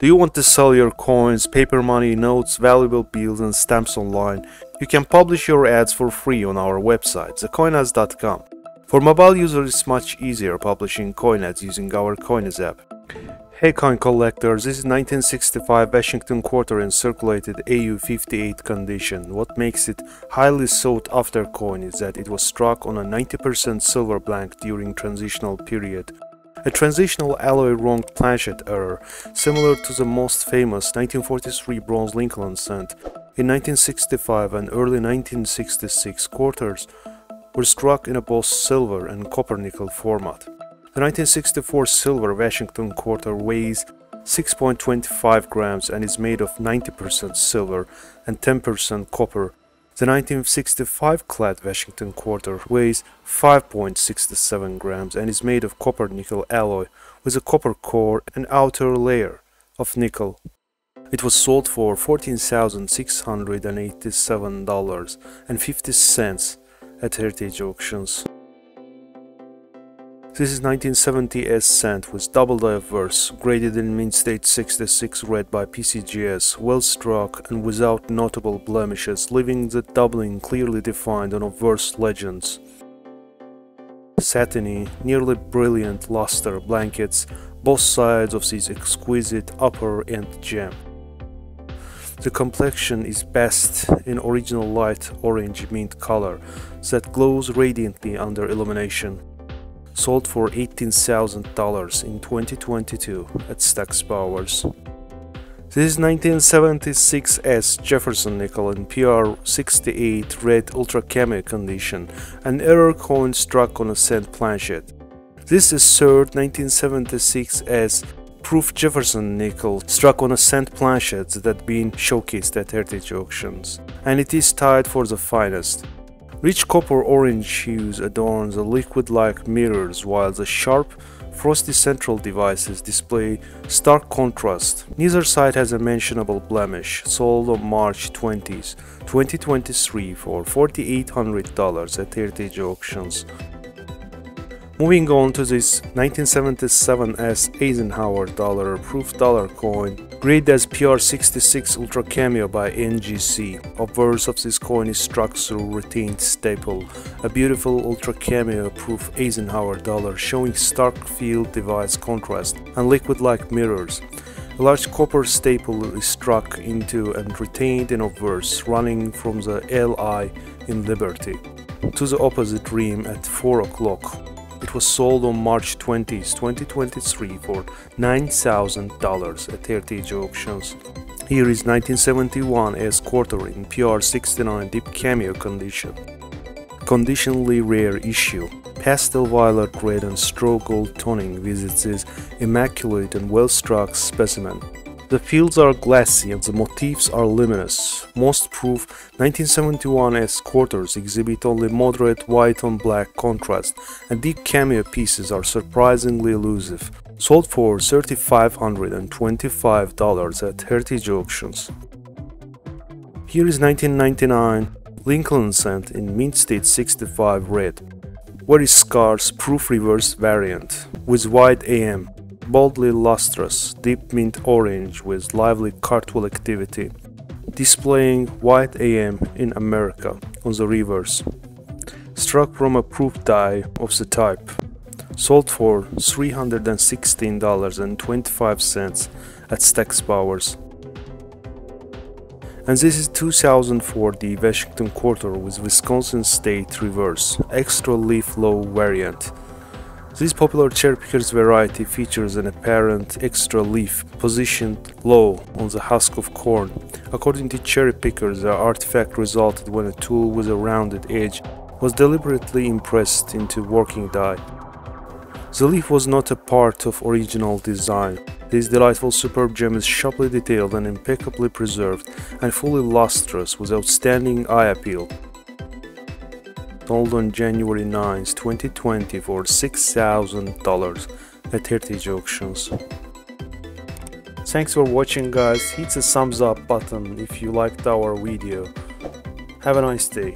Do you want to sell your coins, paper money, notes, valuable bills, and stamps online? You can publish your ads for free on our website, thecoinads.com. For mobile users, it's much easier publishing coin ads using our Coinads app. Hey coin collectors, this is 1965 Washington quarter in circulated AU58 condition. What makes it highly sought after coin is that it was struck on a 90% silver blank during transitional period a transitional alloy wrong planchet error, similar to the most famous 1943 bronze Lincoln cent. In 1965 and early 1966 quarters were struck in a both silver and copper nickel format. The 1964 silver Washington quarter weighs 6.25 grams and is made of 90% silver and 10% copper the 1965 clad Washington quarter weighs 5.67 grams and is made of copper nickel alloy with a copper core and outer layer of nickel. It was sold for $14,687.50 at Heritage Auctions. This is 1970 S cent with double die obverse, graded in mint state 66 red by PCGS, well struck and without notable blemishes, leaving the doubling clearly defined on obverse legends. Satiny, nearly brilliant luster blankets both sides of this exquisite upper end gem. The complexion is best in original light orange mint color that glows radiantly under illumination sold for $18,000 in 2022 at Stack's Bowers. This is 1976S Jefferson nickel in PR68 red ultra cameo condition, an error coin struck on a cent planchet. This is third 1976S proof Jefferson nickel struck on a cent planchet that been showcased at heritage auctions, and it is tied for the finest. Rich copper orange hues adorn the liquid-like mirrors while the sharp, frosty central devices display stark contrast. Neither side has a mentionable blemish, sold on March 20, 2023 for $4,800 at Heritage Auctions. Moving on to this 1977S Eisenhower dollar proof dollar coin, graded as PR66 Ultra Cameo by NGC. Obverse of this coin is struck through retained staple, a beautiful Ultra Cameo proof Eisenhower dollar showing stark field device contrast and liquid-like mirrors. A large copper staple is struck into and retained in obverse, running from the LI in Liberty to the opposite rim at 4 o'clock. It was sold on March 20, 2023 for $9,000 at Heritage Auctions. Here is 1971 S quarter in PR69 deep Cameo condition. Conditionally rare issue. Pastel violet red and straw gold toning visits this immaculate and well-struck specimen. The fields are glassy and the motifs are luminous. Most proof 1971S quarters exhibit only moderate white on black contrast and deep cameo pieces are surprisingly elusive. Sold for $3,525 at Heritage Auctions. Here is 1999 Lincoln cent in mint state 65 red. Very scarce proof reverse variant with white AM boldly lustrous, deep mint orange with lively cartwheel activity, displaying white AM in America on the reverse. Struck from a proof die of the type. Sold for $316.25 at Stack's Bowers. And this is 2004 the Washington Quarter with Wisconsin State Reverse, extra leaf low variant this popular cherry pickers variety features an apparent extra leaf positioned low on the husk of corn. According to cherry pickers, the artifact resulted when a tool with a rounded edge was deliberately impressed into working die. The leaf was not a part of original design. This delightful superb gem is sharply detailed and impeccably preserved and fully lustrous with outstanding eye appeal sold on January 9, 2020 for $6,000 at Heritage Auctions. Thanks for watching guys, hit the thumbs up button if you liked our video. Have a nice day.